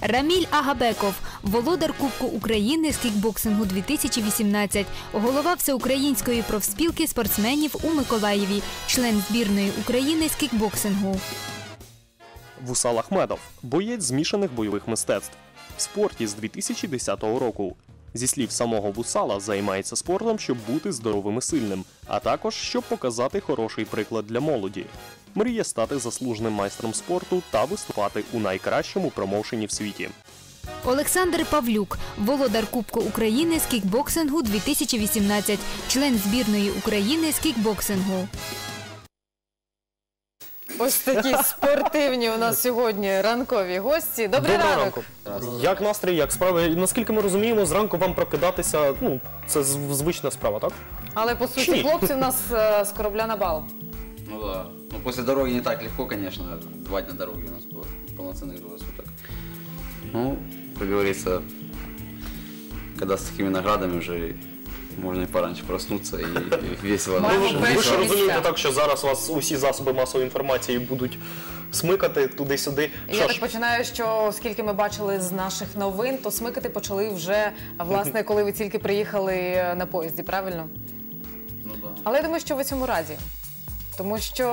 Раміль Агабеков, володар Кубку України з кікбоксингу 2018, голова Всеукраїнської профспілки спортсменів у Миколаєві, член збірної України з кікбоксингу. Вусал Ахмедов боєць змішаних бойових мистецтв в спорті з 2010 року. Зі слів самого Вусала, займається спортом, щоб бути здоровим і сильним, а також щоб показати хороший приклад для молоді. Мріє стати заслуженим майстром спорту та виступати у найкращому промоушені в світі. Олександр Павлюк, володар Кубку України з кікбоксингу 2018, член збірної України з кікбоксингу. Ось такі спортивні у нас сьогодні ранкові гості. Добрий Доброго ранок. ранку. Як настрій, як справи? Наскільки ми розуміємо, зранку вам прокидатися, ну це звична справа, так? Але по суті, Ні. хлопці у нас е, з корабля на бал. Ну да. Ну после дороги не так легко, конечно. Два дня дороги у нас было. Полноценных двое суток. Ну, как говорится, когда с такими наградами уже можно и пораньше проснуться и, и весело Ви ж розумієте так, що зараз вас усі засоби масової інформації будуть смикати туди-сюди. І Що Я ж, так починаю, що оскільки ми бачили з наших новин, то смикати почали вже власне, коли ви тільки приїхали е, на поїзді, правильно? Ну да. Але я думаю, що ви цьому раді. Тому що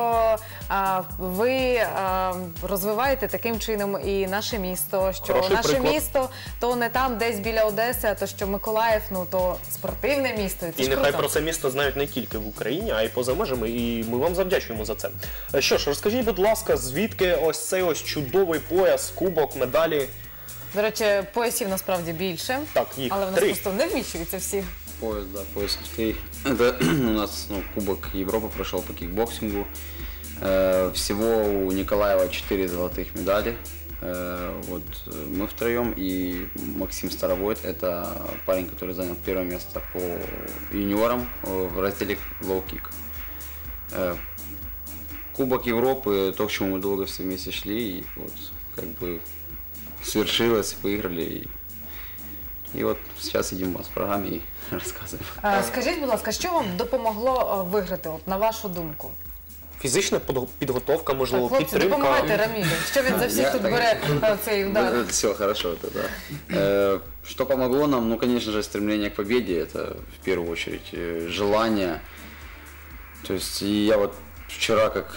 а, ви а, розвиваєте таким чином і наше місто, що Хороший наше приклад. місто то не там десь біля Одеси, а то що Миколаїв, ну то спортивне місто. і Це і ж нехай круто. про це місто знають не тільки в Україні, а й поза межами, і ми вам завдячуємо за це. Е, Що ж, розкажіть, будь ласка, звідки ось цей ось чудовий пояс, кубок, медалі? До речі, поясів насправді більше, Так, їх але в нас три. просто не вміщуються всі. Пояс, да, пояс три. Это у нас ну, Кубок Европы прошел по кикбоксингу. Э, всего у Николаева 4 золотых медали. Э, вот э, мы втроем и Максим Старовойт, это парень, который занял первое место по юниорам в разделе. Э, Кубок Европы, то, к чему мы долго все вместе шли, и вот как бы свершилось, выиграли. И, и вот сейчас сидим у вас в программе и рассказываем. А, Скажіть, будь ласка, що вам допомогло е, виграти, от, на вашу думку? Фізична подго- підготовка, можливо, Так, хлопці, підтримка. допомагайте Рамілю. Що він за всіх Я тут так- бере е, цей удар? Все хорошо, это да. Э, Что помогло нам? Ну, конечно же, стремление к победе, это в первую очередь э, желание. То есть и я вот вчера, как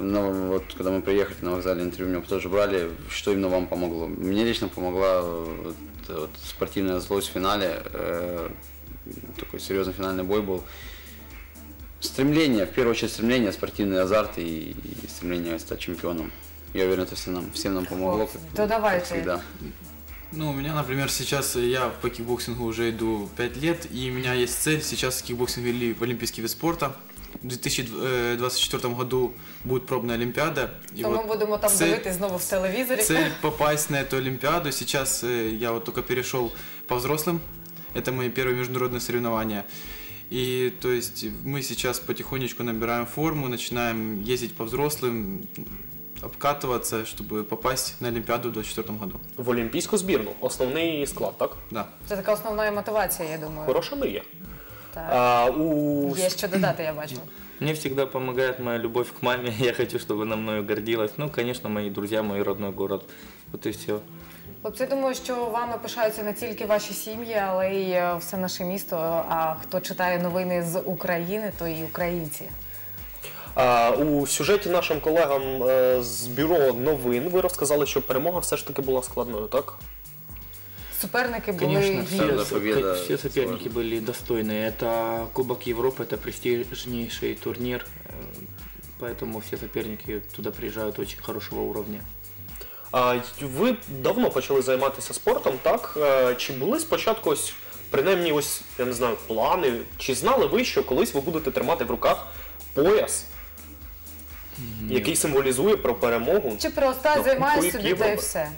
ну, вот, когда мы приехали на вокзале интервью, меня тоже брали, что именно вам помогло? Мне лично помогла э, вот, спортивная злость в финале, э, такой серьезный финальный бой был. Стремление, в первую очередь стремление, спортивный азарт и, и стремление стать чемпионом. Я уверен, это всем нам, всем нам помогло. как- То давайте. как всегда. Ну, у меня, например, сейчас э, я по кикбоксингу уже иду 5 лет, и у меня есть цель сейчас кикбоксинг ввели в олимпийский вид спорта. В 2024 году будет пробная Олимпиада. И То ми вот будемо там цель- дивитись знову в телевізорі. Цель попасть на эту Олимпиаду. Сейчас э, я вот только перешел по взрослым. Это мои первые международные соревнования. И то есть мы сейчас потихонечку набираем форму, начинаем ездить по взрослым, обкатываться, чтобы попасть на Олимпиаду в 2024 году. В олімпійську збірну. Основний склад, так? Да. Це така основна мотивація, я думаю. Хороша мрія. Так. А, у... Є що додати, я бачу. Мне всегда помогает моя любовь к маме. Я хочу, чтобы она мною гордилась. Ну, конечно, мои друзья, мой родной город. Вот и все. Хлопці, я думаю, що вами пишаються не тільки ваші сім'ї, але й е, все наше місто. А хто читає новини з України, то і українці. А, у сюжеті нашим колегам е, з бюро новин ви розказали, що перемога все ж таки була складною, так? Суперники були Конечно, гідні. Да, все, победа все соперники были достойные. Это Кубок Европы, это престижнейший турнир. э, Поэтому все соперники туда приезжают очень хорошего уровня. А, й- ви давно почали займатися спортом, так? Е, Чи були спочатку ось, принаймні, ось, я не знаю, плани? Чи знали ви, що колись ви будете тримати в руках пояс, який символізує про перемогу? Чи просто Ну, займаюся Кубок собі та й Європи. все.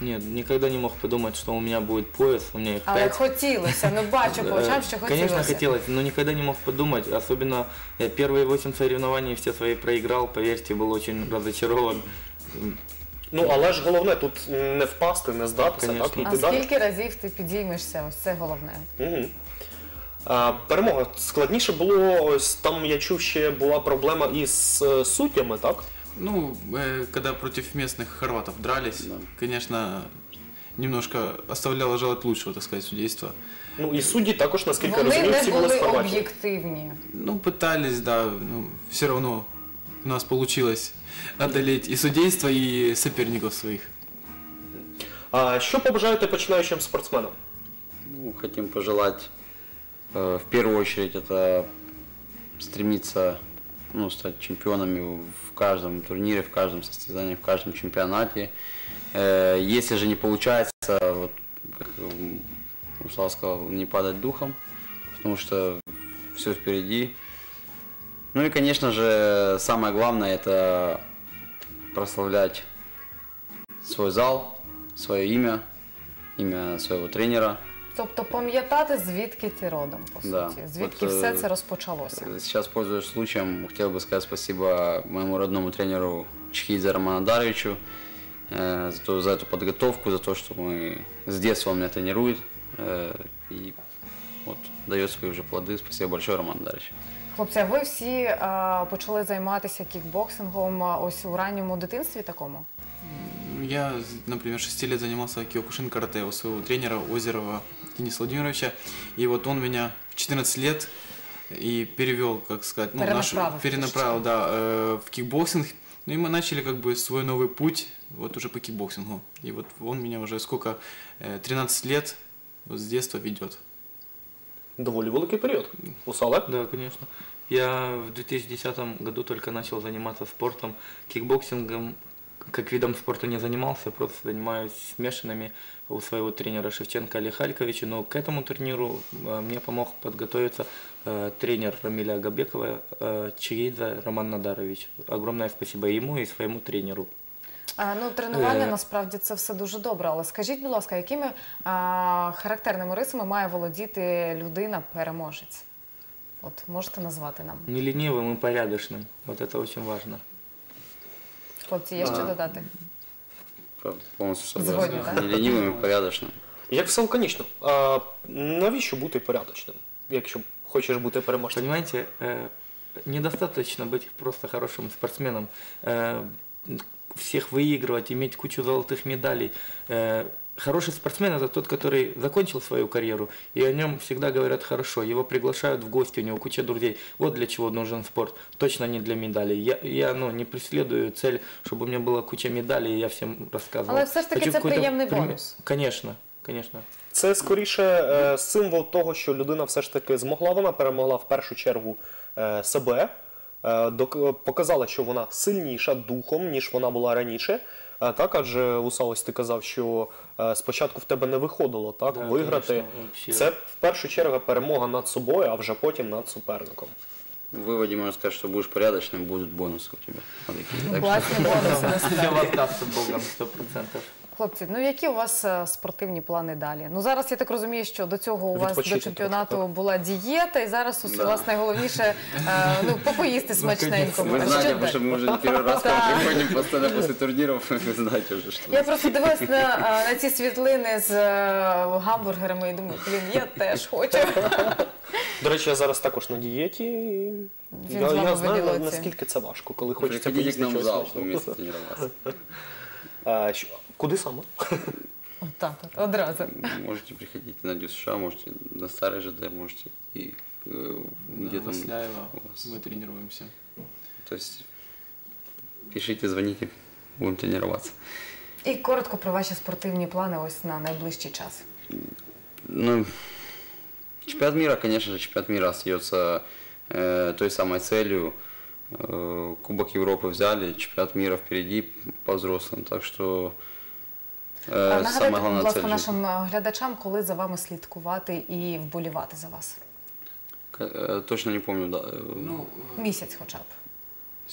Нет, никогда не мог подумать, что у меня будет пояс, у меня их Але пять. хотілося, ну бачу по очам, що Э, хотілося. Конечно, хотелось, но никогда не мог подумать. Особенно я первые восемь соревнований все свои проиграл, поверьте, был очень разочарован. Ну, але ж головне тут не впасти, не здатися, Конечно. так? А Іти далі. скільки разів ти підіймешся? Ось це головне. Угу. А, перемога. Складніше було, ось там я чув, ще була проблема із е, суддями, так? Ну, э, когда против местных хорватов дрались, Да. конечно, немножко оставляло желать лучшего, так сказать, судейства. Ну і судді також, наскільки Вони розумію, не всі були з були Хорватії. об'єктивні. Ну, пытались, да, ну, все равно у нас получилось одолеть и судейство, и соперников своих. А що побажаєте починаючим спортсменам? Ну, хотим пожелать э, в первую очередь это стремиться ну, стать чемпионами в каждом турнире, в каждом состязании, в каждом чемпионате. Э, если же не получается, вот, как Руслан сказал, не падать духом, потому что все впереди. Ну и, конечно же, самое главное это прославлять свой зал, свое имя, имя своего тренера. Тобто пам'ятати, звідки ти родом, по Да. суті, звідки От, все е, це розпочалося. Сейчас, пользуясь случаем, хотел бы сказать спасибо моему родному тренеру Чхидзе Роману Даровичу э, за, то- за эту подготовку, за то, что мы с детства он меня тренирует э, и вот дает свои уже плоды. Спасибо большое, Роман Дарович. Хлопці, а ви всі е, почали займатися кікбоксингом е, ось у ранньому дитинстві такому? Я, например, 6 лет занимался киокушин карате у своего тренера Озерова Дениса Владимировича. И вот он меня в 14 лет и перевел, как сказать, ну, нашу- Перенаправил, перенаправил, да, э, в кикбоксинг. Ну и мы начали как бы свой новый путь, вот уже по кикбоксингу. И вот он меня уже сколько, э, 13 лет вот с детства ведет. Доволі великий період. Усале? Да, конечно. Я в 2010 году только начал заниматься спортом. Кикбоксингом как видом спорта не занимался, просто занимаюсь смешанными у своего тренера Шевченко Олег Хальковича. Но к этому турниру э, мне помог подготовиться э, тренер Рамиля Агабекова э, Чигидзе Роман Надарович. Огромное спасибо ему и своему тренеру. Е, Ну, тренування Е. насправді це все дуже добре. Але скажіть, будь ласка, якими е, характерними рисами має володіти людина-переможець? От можете назвати нам? Не ленивым и порядочным. Вот это очень важно. Хлопці, є що А. додати? Правда, Полностью Згоден, согласен. да? Не ленивым и порядочным. Як все лаконічно. А навіщо бути порядочним, якщо хочеш бути переможцем? Понимаете, э, недостаточно быть просто хорошим спортсменом, э, всех выигрывать, иметь кучу золотых медалей. Э, Хороший спортсмен это тот, который закончил свою карьеру, и о нем всегда говорят хорошо. Его приглашают в гости, у него куча друзей. Вот для чего нужен спорт. Точно не для медалей. Я, я ну, не преследую цель, чтобы у меня была куча медалей, и я всем рассказывал. Але все ж таки Хочу це какой-то приємний пример- бонус. Конечно, конечно. Це скоріше е, символ того, що людина все ж таки змогла. Вона перемогла в першу чергу е, себе, е, док- показала, що вона сильніша духом, ніж вона була раніше. Е, Так, адже Уса, ось ти казав, що е, спочатку в тебе не виходило так Да, виграти. конечно, вообще. Це в першу чергу перемога над собою, а вже потім над суперником. В выводе можно сказать, что будешь порядочным, будут бонусы у тебя. Вот такие. Так что Класні бонуси насправді. Все воздастся Богом, сто процентов. Хлопці, ну які у вас е, спортивні плани далі? Ну зараз я так розумію, що до цього у вас до Відпочити чемпіонату трохи, була дієта, і зараз ось у Да. вас найголовніше е, ну попоїсти смачненько. Вы А знаете, що потому далі? что мы уже не первый раз к вам Да. приходим постоянно после турниров, вы знаете уже, что... Я просто дивилась на, е, на ці світлини з е, гамбургерами і думаю, блін, я теж хочу. До речі, я зараз також на дієті. і Він Я, з вами я в знаю, Вавилоці. наскільки це важко, коли хочеться Приходите к поїсти нам в щось зал смачного. вместе тренироваться. А, що- Куди саме? Отак, от, одразу. Можете приходить на Дю США, можете на Старый ЖД, можете и э, где Да, там Масляева, у вас. мы тренируемся. То есть пишите, звоните, будем тренироваться. І коротко про ваші спортивні плани ось на найближчий час. Ну, чемпионат мира, конечно же, чемпионат мира остается э, той самой целью. Э, Кубок Европы взяли, чемпионат мира впереди по взрослым, так что А э, самая Нагадайте, будь главная ласка, цель. нашим е, глядачам, коли за вами слідкувати і вболівати за вас. К- э, Точно не помню, да. э, Ну, э, Місяць хоча б.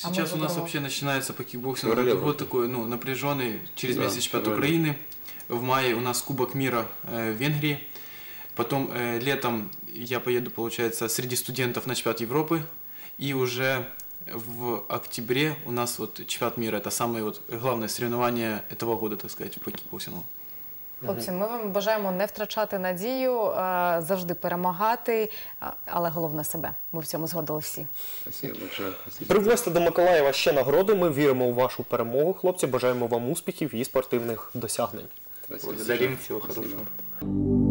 А Сейчас мы у нас забрали. вообще начинается по кикбоксингу Феврале год вроде. такой, ну, напряженный. Через Да, месяц чемпионат феврале. Украины. В мае у нас Кубок мира э, в Венгрии. Потом э, летом я поеду, получается, среди студентов на чемпионат Европы. И уже в октябре у нас вот чемпионат мира. Это самое вот главное соревнование этого года, так сказать, по кикбоксингу. Хлопці, ми вам бажаємо не втрачати надію, е, завжди перемагати, але головне себе. Ми в цьому згодили всі. Спасибо большое. Спасибо. Привозьте до Миколаєва ще нагороди. Ми віримо у вашу перемогу, хлопці. Бажаємо вам успіхів і спортивних досягнень. Спасибо, Благодарим, Спасибо. хорошего.